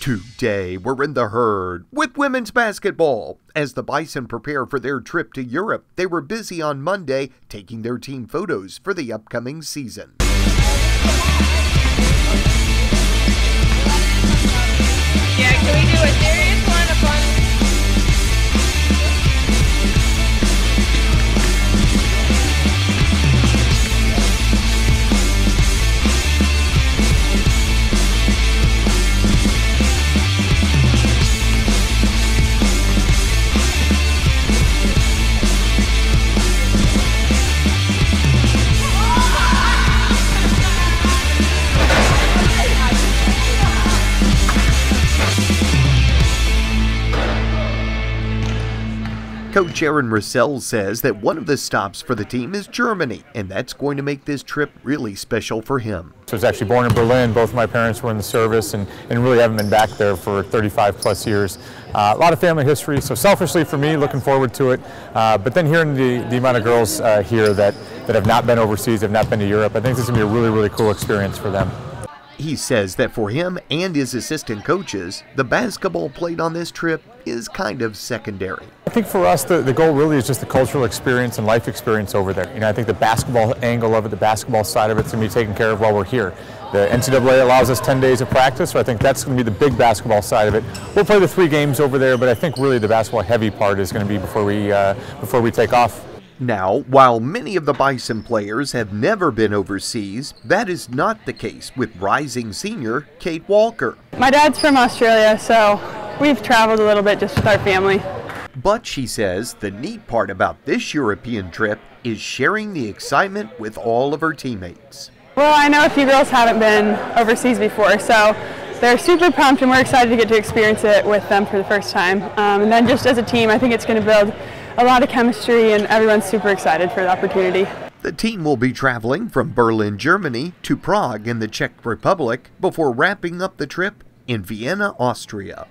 Today, we're in the herd with women's basketball. As the Bison prepare for their trip to Europe, they were busy on Monday taking their team photos for the upcoming season. Coach Aaron Roussell says that one of the stops for the team is Germany, and that's going to make this trip really special for him. I was actually born in Berlin. Both my parents were in the service and, and really haven't been back there for 35 plus years. Uh, a lot of family history, so selfishly for me, looking forward to it. Uh, but then hearing the, the amount of girls uh, here that, that have not been overseas, have not been to Europe, I think this is going to be a really, really cool experience for them. He says that for him and his assistant coaches, the basketball played on this trip is kind of secondary. I think for us, the, the goal really is just the cultural experience and life experience over there. You know, I think the basketball angle of it, the basketball side of it's going to be taken care of while we're here. The NCAA allows us 10 days of practice, so I think that's going to be the big basketball side of it. We'll play the three games over there, but I think really the basketball heavy part is going to be before we uh, before we take off. Now, while many of the Bison players have never been overseas, that is not the case with rising senior Kate Walker. My dad's from Australia, so we've traveled a little bit just with our family. But she says the neat part about this European trip is sharing the excitement with all of her teammates. Well, I know a few girls haven't been overseas before, so they're super pumped and we're excited to get to experience it with them for the first time. Um, and then just as a team, I think it's going to build a lot of chemistry and everyone's super excited for the opportunity. The team will be traveling from Berlin, Germany to Prague in the Czech Republic before wrapping up the trip in Vienna, Austria.